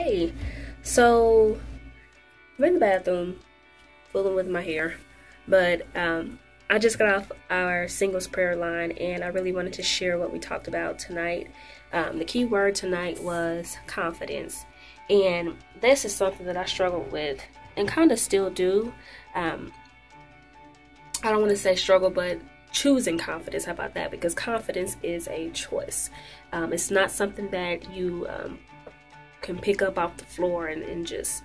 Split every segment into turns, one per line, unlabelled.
Hey, so I'm in the bathroom fooling with my hair, but um, I just got off our singles prayer line and I really wanted to share what we talked about tonight. Um, the key word tonight was confidence, and this is something that I struggled with and kind of still do. Um, I don't want to say struggle, but choosing confidence. How about that? Because confidence is a choice. Um, it's not something that you um, can pick up off the floor and, and just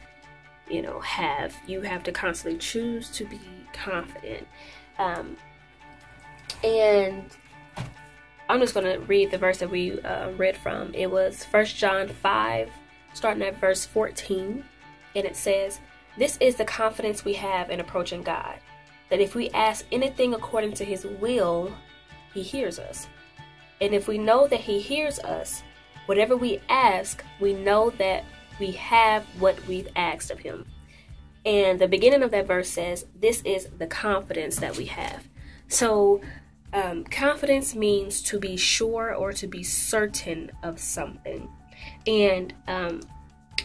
you know have you have to constantly choose to be confident. Um, and i'm just going to read the verse that we uh, read from. It was First john 5 starting at verse 14 and it says this is the confidence we have in approaching god that if we ask anything according to his will he hears us. And if we know that he hears us Whatever we ask, we know that we have what we've asked of him. And the beginning of that verse says, This is the confidence that we have. So, um, confidence means to be sure or to be certain of something. And um,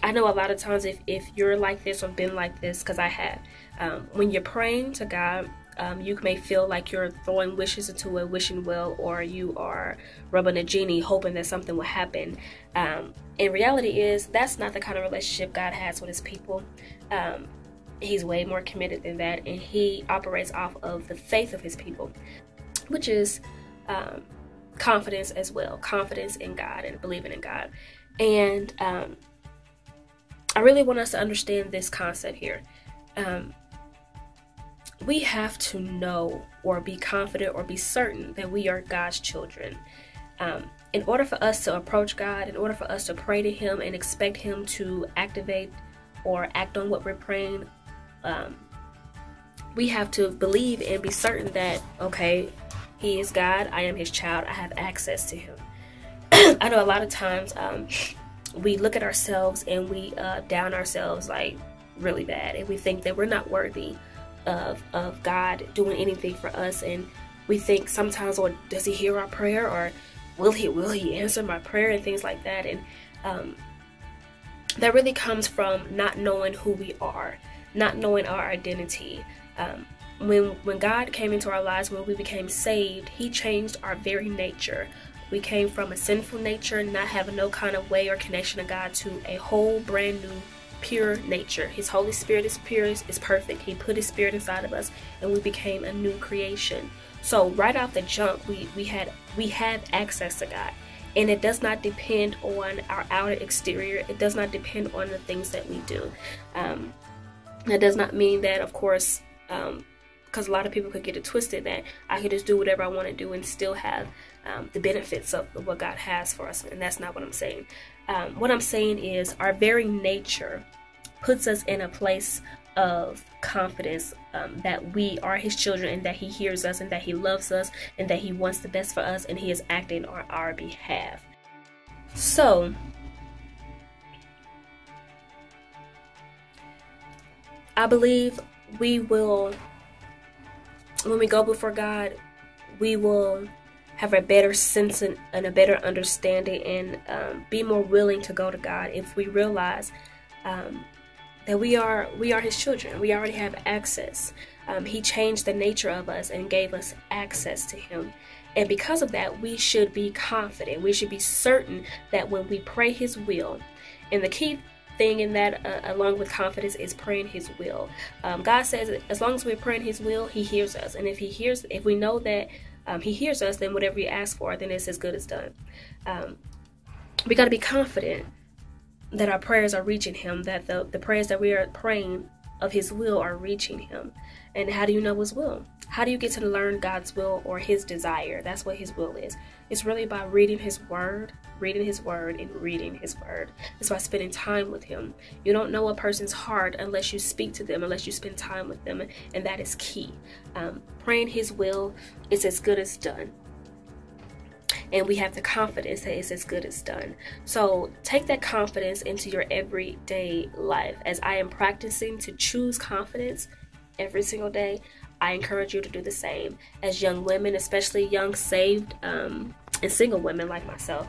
I know a lot of times if, if you're like this or been like this, because I have, um, when you're praying to God, um, you may feel like you're throwing wishes into a wishing well or you are rubbing a genie hoping that something will happen. Um, in reality is that's not the kind of relationship God has with his people. Um, he's way more committed than that and he operates off of the faith of his people, which is um, confidence as well, confidence in God and believing in God. And um, I really want us to understand this concept here. Um, we have to know or be confident or be certain that we are God's children. Um, in order for us to approach God, in order for us to pray to Him and expect Him to activate or act on what we're praying, um, we have to believe and be certain that, okay, He is God, I am His child, I have access to Him. I know a lot of times um, we look at ourselves and we uh, down ourselves like really bad, and we think that we're not worthy of of God doing anything for us. And we think sometimes or does he hear our prayer? Or will he will he answer my prayer? And things like that. And um, that really comes from not knowing who we are not knowing our identity. Um, when when God came into our lives when we became saved he changed our very nature. We came from a sinful nature not having no kind of way or connection to God to a whole brand new pure nature. His Holy Spirit is pure, is perfect. He put his spirit inside of us and we became a new creation. So right off the jump, we, we had we have access to God. And it does not depend on our outer exterior. It does not depend on the things that we do. Um, that does not mean that, of course, because um, a lot of people could get it twisted that I could just do whatever I want to do and still have um, the benefits of what God has for us. And that's not what I'm saying. Um, what I'm saying is, our very nature puts us in a place of confidence um, that we are His children and that He hears us and that He loves us and that He wants the best for us and He is acting on our behalf. So, I believe we will, when we go before God, we will have a better sense and, and a better understanding and um, be more willing to go to God if we realize um, that we are we are His children. We already have access. Um, he changed the nature of us and gave us access to Him. And because of that, we should be confident. We should be certain that when we pray His will, and the key thing in that, uh, along with confidence, is praying His will. Um, God says, as long as we're praying His will, He hears us. And if He hears, if we know that um, he hears us, then whatever we ask for, then it's as good as done. Um, we got to be confident that our prayers are reaching him, that the, the prayers that we are praying of his will are reaching him. And how do you know his will? How do you get to learn God's will or his desire? That's what his will is. It's really about reading his word, reading his word, and reading his word. It's by spending time with him. You don't know a person's heart unless you speak to them, unless you spend time with them, and that is key. Um, praying his will is as good as done and we have the confidence that it's as good as done. So take that confidence into your everyday life. As I am practicing to choose confidence every single day, I encourage you to do the same. As young women, especially young saved um, and single women like myself,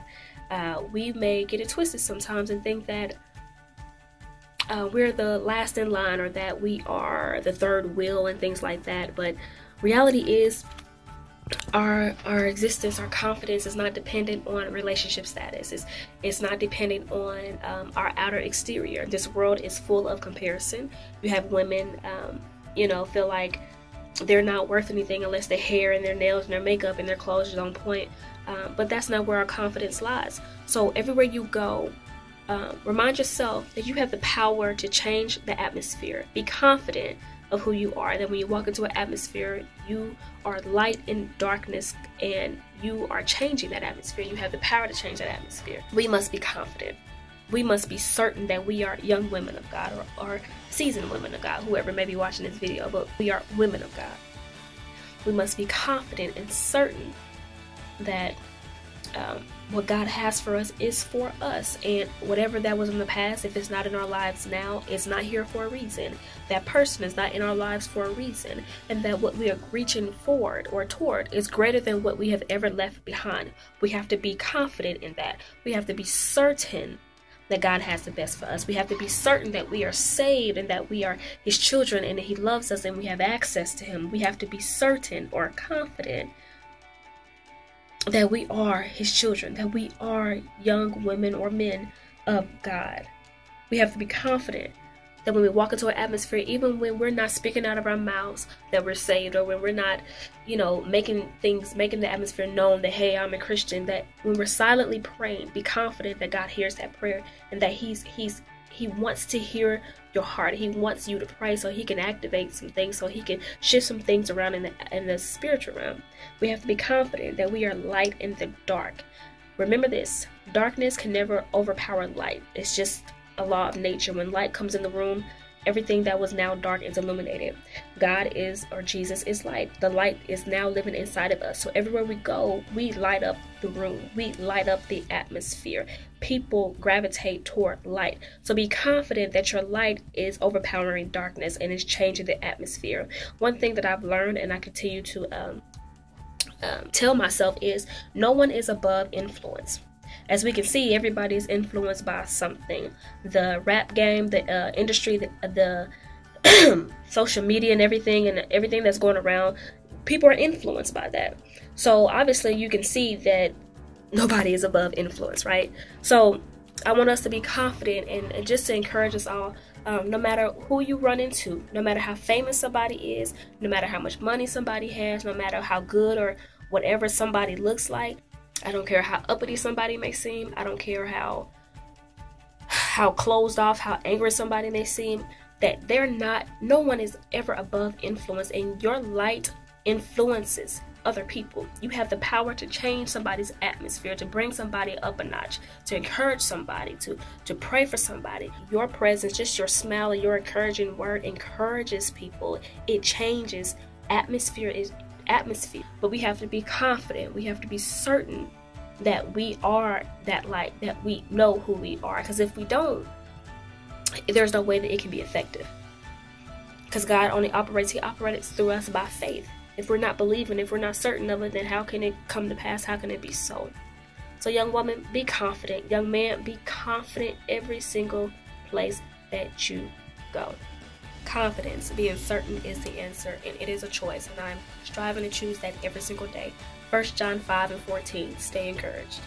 uh, we may get it twisted sometimes and think that uh, we're the last in line or that we are the third wheel and things like that. But reality is, our our existence, our confidence is not dependent on relationship status. It's it's not dependent on um, our outer exterior. This world is full of comparison. You have women, um, you know, feel like they're not worth anything unless their hair and their nails and their makeup and their clothes is on point. Um, but that's not where our confidence lies. So everywhere you go, um, remind yourself that you have the power to change the atmosphere. Be confident of who you are. That when you walk into an atmosphere, you are light in darkness and you are changing that atmosphere. You have the power to change that atmosphere. We must be confident. We must be certain that we are young women of God or, or seasoned women of God, whoever may be watching this video, but we are women of God. We must be confident and certain that um, what God has for us is for us. And whatever that was in the past, if it's not in our lives now, it's not here for a reason. That person is not in our lives for a reason. And that what we are reaching forward or toward is greater than what we have ever left behind. We have to be confident in that. We have to be certain that God has the best for us. We have to be certain that we are saved and that we are His children and that He loves us and we have access to Him. We have to be certain or confident that we are His children, that we are young women or men of God. We have to be confident that when we walk into an atmosphere, even when we're not speaking out of our mouths that we're saved, or when we're not, you know, making things, making the atmosphere known that, hey, I'm a Christian, that when we're silently praying, be confident that God hears that prayer and that He's He's He wants to hear your heart. He wants you to pray so He can activate some things, so He can shift some things around in the in the spiritual realm. We have to be confident that we are light in the dark. Remember this: darkness can never overpower light. It's just a law of nature. When light comes in the room, everything that was now dark is illuminated. God is, or Jesus is light. The light is now living inside of us. So everywhere we go, we light up the room, we light up the atmosphere. People gravitate toward light. So be confident that your light is overpowering darkness and is changing the atmosphere. One thing that I've learned and I continue to um, um, tell myself is no one is above influence as we can see, everybody is influenced by something. The rap game, the uh, industry, the, the social media, and everything, and everything that's going around, people are influenced by that. So obviously, you can see that nobody is above influence, right? So I want us to be confident and, and just to encourage us all. Um, no matter who you run into, no matter how famous somebody is, no matter how much money somebody has, no matter how good or whatever somebody looks like, I don't care how uppity somebody may seem. I don't care how how closed off, how angry somebody may seem. That they're not. No one is ever above influence, and your light influences other people. You have the power to change somebody's atmosphere, to bring somebody up a notch, to encourage somebody, to to pray for somebody. Your presence, just your smile, your encouraging word encourages people. It changes atmosphere is atmosphere. But we have to be confident. We have to be certain that we are that light, that we know who we are. Because if we don't, there's no way that it can be effective. Because God only operates, He operates through us by faith. If we're not believing, if we're not certain of it, then how can it come to pass? How can it be so? So, young woman, be confident. Young man, be confident every single place that you go. Confidence, being certain is the answer, and it is a choice, and I'm striving to choose that every single day. 1 John 5 and 14. Stay encouraged.